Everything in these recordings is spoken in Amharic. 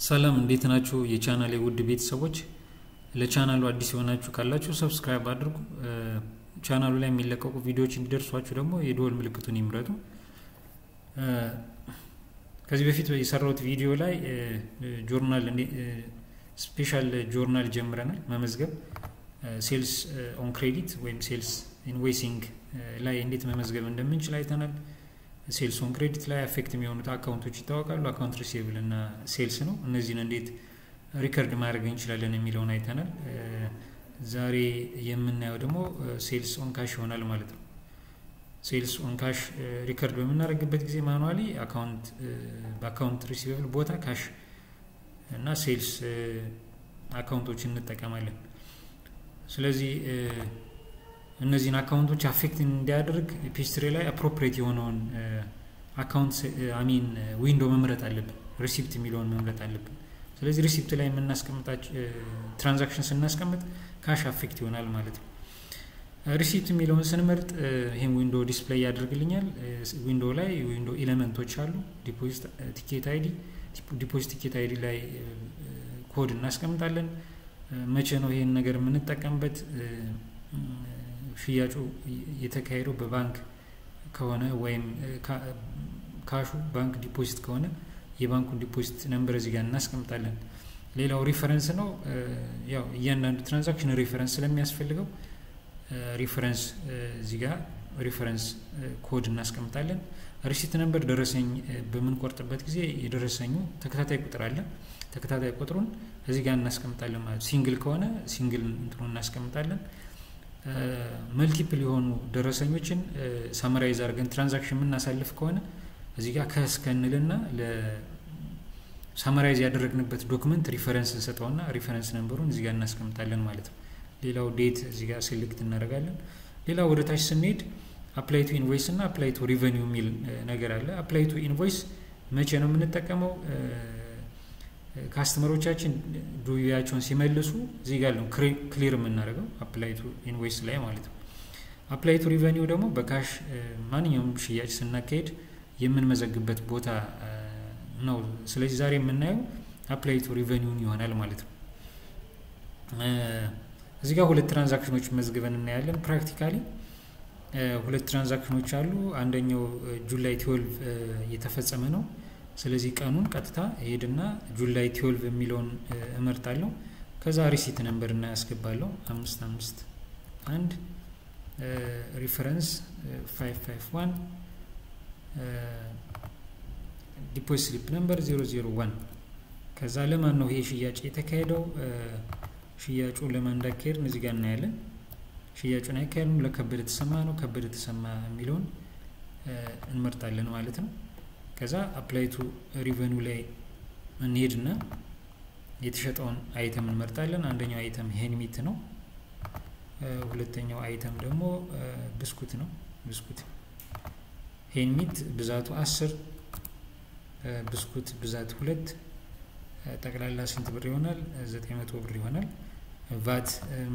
ሰላም እንዴት ናችሁ? የቻናል የውድ ቤተሰቦች፣ ለቻናሉ አዲስ የሆናችሁ ካላችሁ subscribe አድርጉ። ቻናሉ ላይ የሚለቀቁ ቪዲዮዎች እንዲደርሷችሁ ደግሞ የደወል ምልክቱን ይምረጡ። ከዚህ በፊት የሰራሁት ቪዲዮ ላይ journal special journal ጀምረናል መመዝገብ sales on credit ወይም sales invoicing ላይ እንዴት መመዝገብ እንደምንችል አይተናል። sales on credit ላይ affect የሚሆኑት account ኦች ይታወቃሉ። account receivable እና sales ነው። እነዚህን እንዴት record ማድረግ እንችላለን የሚለውን አይተናል። ዛሬ የምናየው ደግሞ sales on cash ይሆናል ማለት ነው። sales on cash record በምናደርግበት ጊዜ manually account በ account receivable ቦታ cash እና sales account ኦችን እንጠቀማለን። ስለዚህ እነዚህን account ኦች affect እንዲያደርግ Peachtree ላይ appropriate የሆነውን account main window መምረጥ አለብን። receipt የሚለውን መምረጥ አለብን። ስለዚህ receipt ላይ የምናስቀምጣቸው transaction ስናስቀምጥ cash affect ይሆናል ማለት ነው። receipt የሚለውን ስንመርጥ ይህም window display ያደርግልኛል። window ላይ window element ኦች አሉ። deposit ticket ID deposit ticket ID ላይ ኮድ እናስቀምጣለን። መቼ ነው ይህን ነገር የምንጠቀምበት? ሽያጩ የተካሄደው በባንክ ከሆነ ወይም cash ኡ ባንክ deposit ከሆነ የባንኩን deposit number እዚህ ጋር እናስቀምጣለን። ሌላው reference ነው። ያው እያንዳንዱ transaction reference ስለሚያስፈልገው reference እዚህ ጋር reference code እናስቀምጣለን። receipt number ደረሰኝ በምንቆርጥበት ጊዜ የደረሰኙ ተከታታይ ቁጥር አለ። ተከታታይ ቁጥሩን እዚህ ጋር እናስቀምጣለን ማለት single ከሆነ single እንትኑ እናስቀምጣለን። multiple የሆኑ ደረሰኞችን summarize አድርገን transaction የምናሳልፍ ከሆነ እዚህ ጋር ከስከንልና ለ summarize ያደረግንበት document reference እንሰጠውና reference number ኡን እዚህ ጋር እናስቀምጣለን ማለት ነው። ሌላው date እዚህ ጋር select እናደርጋለን። ሌላው ወደ ታች ስንሄድ apply to invoice እና apply to revenue የሚል ነገር አለ። apply to invoice መቼ ነው የምንጠቀመው? customer ኦቻችን ዱቤያቸውን ሲመልሱ እዚህ ጋር ነው clear የምናደርገው apply invoice ላይ ማለት ነው። apply revenue ደግሞ በ cash ማንኛውም ሽያጭ ስናካሄድ የምንመዘግበት ቦታ ነው። ስለዚህ ዛሬ የምናየው apply revenue ን ይሆናል ማለት ነው። እዚህ ጋር ሁለት transaction ኦች መዝግበን እናያለን። practically ሁለት transaction ኦች አሉ። አንደኛው July twelve እየተፈጸመ ነው። ስለዚህ ቀኑን ቀጥታ ሄድና July twelve የሚለውን እመርጣለሁ። ከዛ receipt number እና ያስገባለሁ አምስት አምስት አንድ reference five five one deposit slip number zero zero one ከዛ ለማን ነው ይሄ ሽያጭ የተካሄደው? ሽያጩ ለማን እንዳካሄድ እዚህ ጋር እናያለን። ሽያጩን ያካሄዱ ለከበደ ተሰማ ነው። ከበደ ተሰማ የሚለውን እንመርጣለን ማለት ነው። ከዛ apply to revenue ላይ እንሄድና የተሸጠውን item እንመርጣለን። አንደኛው item hen meat ነው። ሁለተኛው item ደግሞ ብስኩት ነው። ብስኩት hen meat ብዛቱ አስር ብስኩት ብዛት ሁለት ጠቅላላ ስንት ብር ይሆናል? ዘጠኝ መቶ ብር ይሆናል። ቫት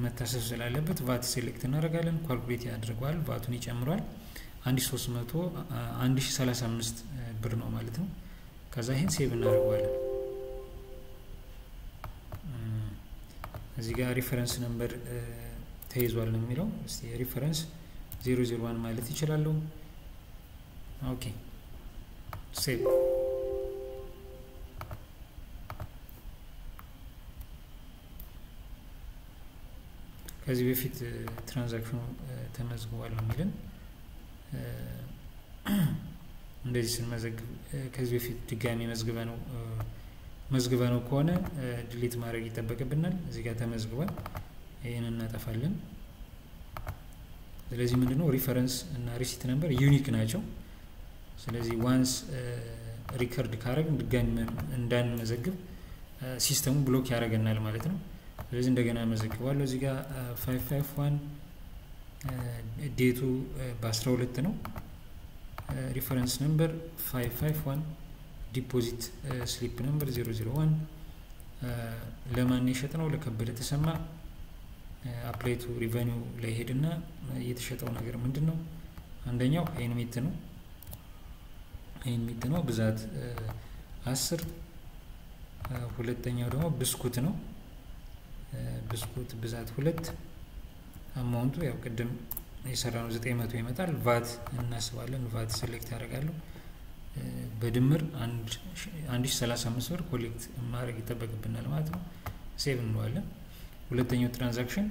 መታሰብ ስላለበት VAT select እናደርጋለን። calculate ያደርገዋል። ቫቱን ይጨምሯል። አንድ ሺ ሶስት መቶ አንድ ሺ ሰላሳ አምስት ብር ነው ማለት ነው። ከዛ ይህን save እናደርገዋለን። እዚህ ጋር reference number ተይዟል ነው የሚለው። እስቲ reference zero zero one ማለት ይችላለሁ። okay save ከዚህ በፊት transaction ኡ ተመዝግቧል ነው የሚለን። እንደዚህ ስንመዘግብ ከዚህ በፊት ድጋሚ መዝግበነው ከሆነ delete ማድረግ ይጠበቅብናል። እዚህ ጋር ተመዝግቧል። ይህን እናጠፋለን። ስለዚህ ምንድነው reference እና receipt number unique ናቸው። ስለዚህ once record ካረግን ድጋሚ እንዳንመዘግብ system ኡ block ያደርገናል ማለት ነው። ስለዚህ እንደገና መዘግባለሁ። እዚህ ጋር five five one date ኡ በአስራ ሁለት ነው። reference number five five one deposit slip number zero zero one ለማን የሸጥነው? ለከበደ ተሰማ። apply to revenue ላይ ሄድና የተሸጠው ነገር ምንድን ነው? አንደኛው hen meat ነው። hen meat ነው ብዛት አስር ሁለተኛው ደግሞ ብስኩት ነው። ብስኩት ብዛት ሁለት amount ኡ ያው ቅድም የሰራነው ዘጠኝ መቶ ይመጣል። ቫት እናስባለን። VAT select ያደርጋለሁ። በድምር አንድ ሺ ሰላሳ አምስት ብር collect ማድረግ ይጠበቅብናል ማለት ነው። save እንለዋለን። ሁለተኛው transaction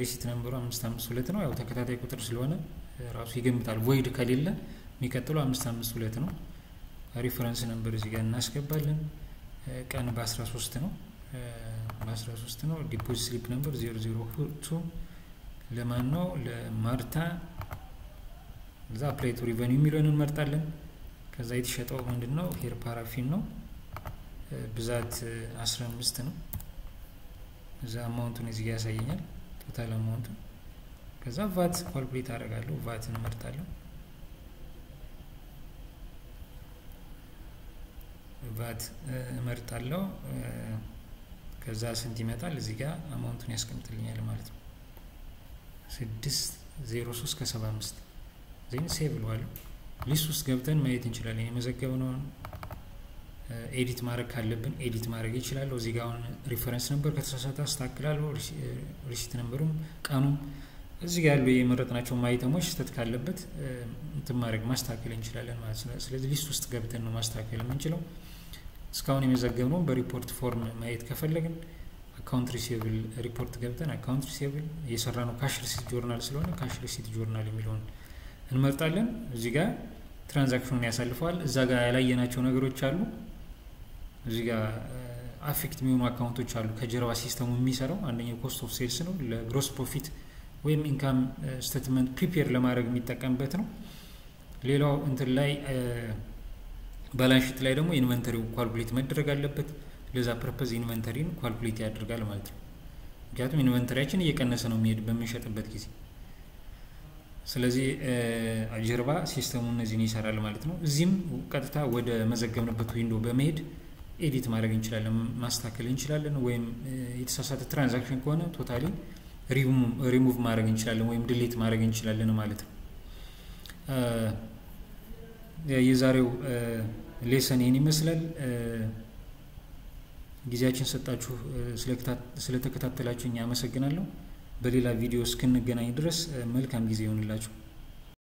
receipt number ኡ አምስት አምስት ሁለት ነው። ያው ተከታታይ ቁጥር ስለሆነ ራሱ ይገምታል። void ከሌለ የሚቀጥለው አምስት አምስት ሁለት ነው። reference number እዚህ ጋር እናስገባለን። ቀን በአስራ ሶስት ነው በአስራ ሶስት ነው። deposit slip number zero zero two ለማን ነው? ለማርታ። እዛ apply to revenue የሚለውን እንመርጣለን። ከዛ የተሸጠው ምንድን ነው? hair paraffin ነው። ብዛት አስራ አምስት ነው። እዛ amount ኡን እዚህ ያሳየኛል፣ total amount ኡን። ከዛ ቫት calculate አደርጋለሁ። ቫት እንመርጣለሁ። ቫት እመርጣለሁ። ከዛ ስንት ይመጣል? እዚህ ጋር amount ኡን ያስቀምጥልኛል ማለት ነው። ስድስት ዜሮ ሶስት ከሰባ አምስት then save ብለዋለሁ። list ውስጥ ገብተን ማየት እንችላለን። የመዘገብነውን edit ማድረግ ካለብን edit ማድረግ ይችላለሁ። እዚህ ጋር አሁን reference number ከተሳሳተ አስተካክላለሁ። receipt number ኡም ቀኑም እዚህ ጋር ያሉ የመረጥናቸው item ኦች ስህተት ካለበት እንትን ማድረግ ማስተካከል እንችላለን ማለት ነው። ስለዚህ list ውስጥ ገብተን ነው ማስተካከል የምንችለው። እስካሁን የመዘገብነው በ report form ማየት ከፈለግን account receivable report ገብተን account receivable እየሰራ ነው cash receipt journal ስለሆነ cash receipt journal የሚለውን እንመርጣለን። እዚህ ጋር transaction ኡን ያሳልፈዋል። እዛ ጋር ያላየናቸው ነገሮች አሉ። እዚህ ጋር affect የሚሆኑ account ኦች አሉ። ከጀርባ system ኡ የሚሰራው አንደኛው cost of sales ነው። ለ gross profit ወይም income statement prepare ለማድረግ የሚጠቀምበት ነው። ሌላው እንትን ላይ balance ላይ ደግሞ inventory ው calculate መደረግ አለበት። ለዛ purpose inventory ን calculate ያደርጋል ማለት ነው። ምክንያቱም inventory ያችን እየቀነሰ ነው የሚሄድ በምንሸጥበት ጊዜ። ስለዚህ ጀርባ system ኡ እነዚህን ይሰራል ማለት ነው። እዚህም ቀጥታ ወደ መዘገብንበት window በመሄድ edit ማድረግ እንችላለን፣ ማስተካከል እንችላለን። ወይም የተሳሳተ transaction ከሆነ ቶታሊ ሪሙቭ ማድረግ እንችላለን ወይም delete ማድረግ እንችላለን ማለት ነው። የዛሬው ሌሰን ይህን ይመስላል። ጊዜያችን ሰጣችሁ ስለተከታተላችሁ እኛ አመሰግናለሁ። በሌላ ቪዲዮ እስክንገናኝ ድረስ መልካም ጊዜ ይሆንላችሁ።